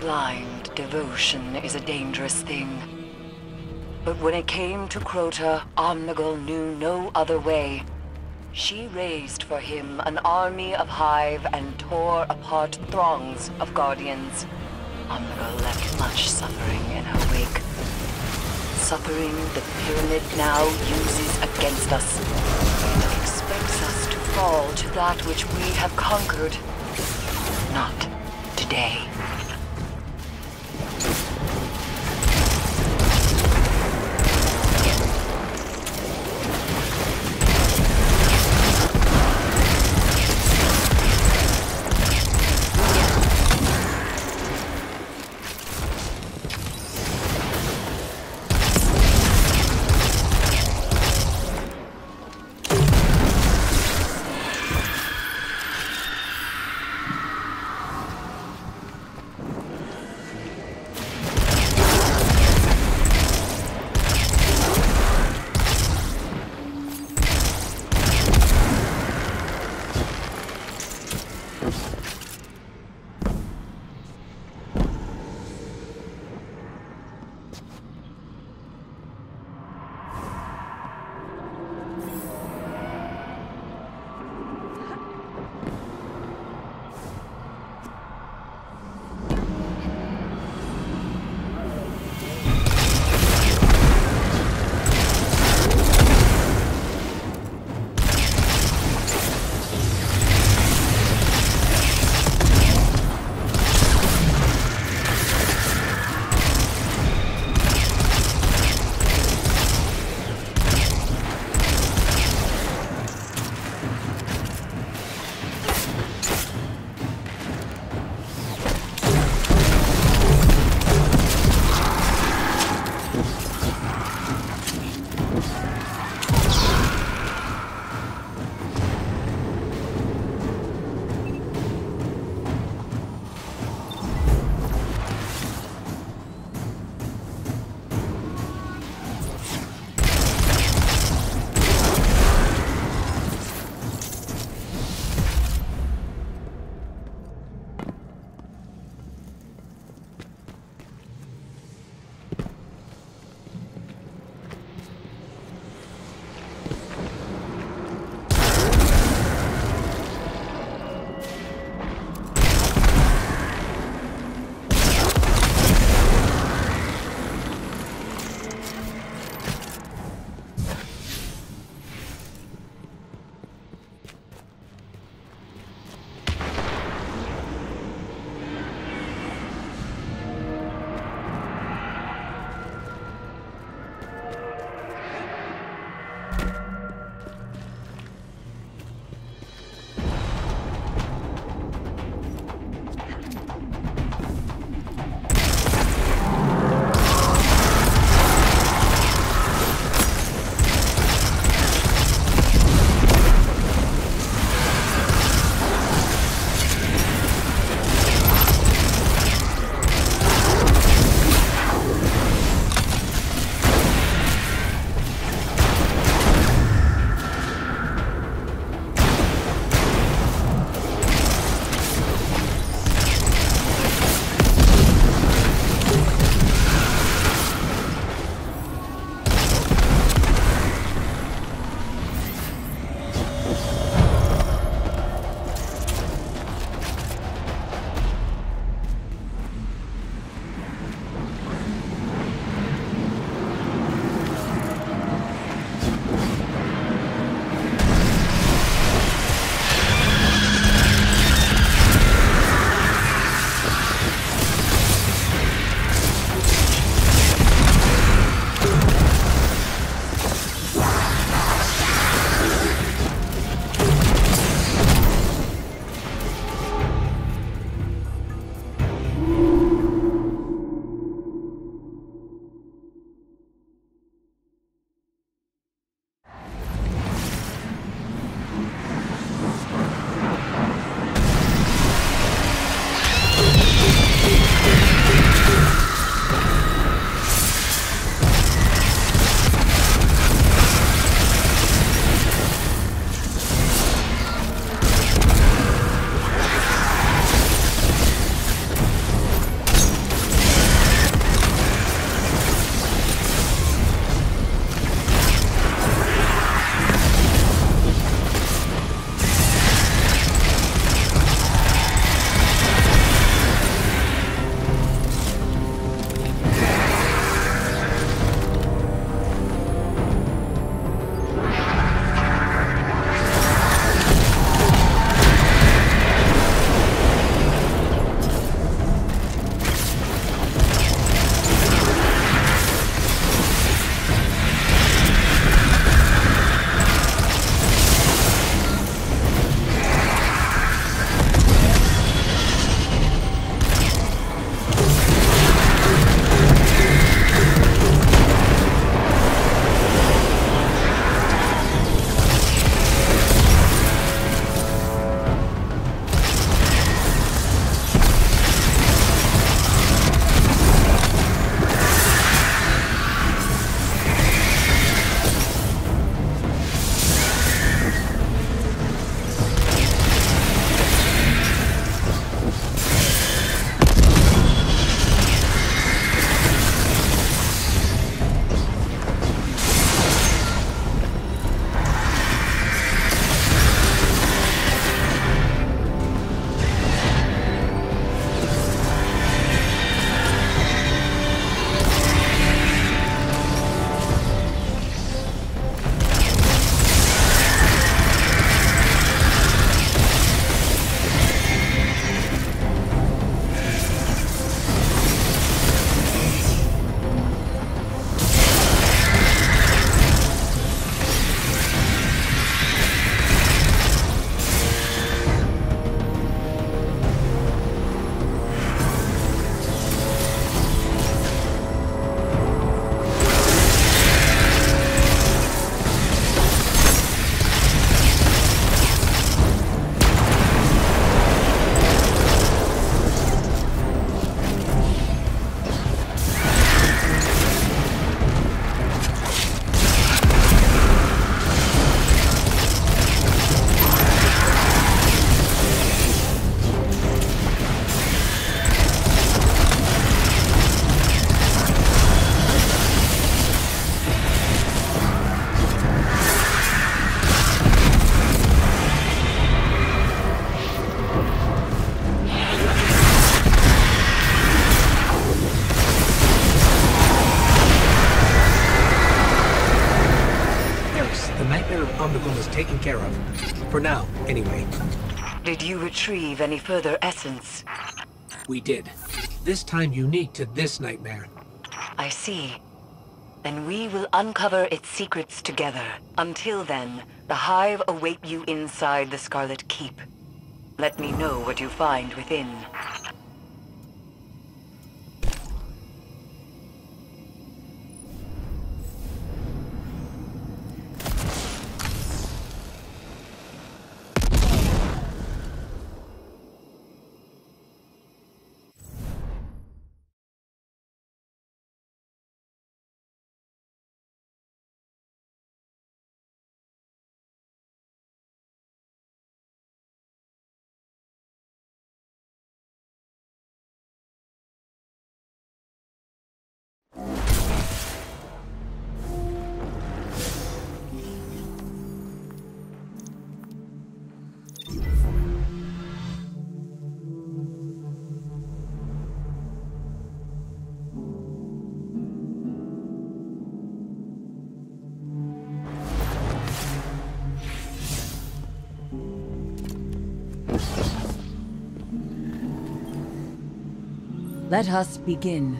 Blind devotion is a dangerous thing. But when it came to Crota, Omnigul knew no other way. She raised for him an army of Hive and tore apart throngs of Guardians. Omnigul left much suffering in her wake. Suffering the Pyramid now uses against us. It expects us to fall to that which we have conquered. Not today. Anyway. Did you retrieve any further essence? We did. This time unique to this nightmare. I see. Then we will uncover its secrets together. Until then, the Hive await you inside the Scarlet Keep. Let me know what you find within. Let us begin.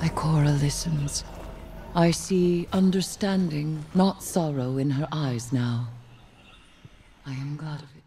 Ikora listens. I see understanding, not sorrow in her eyes now. I am glad of it.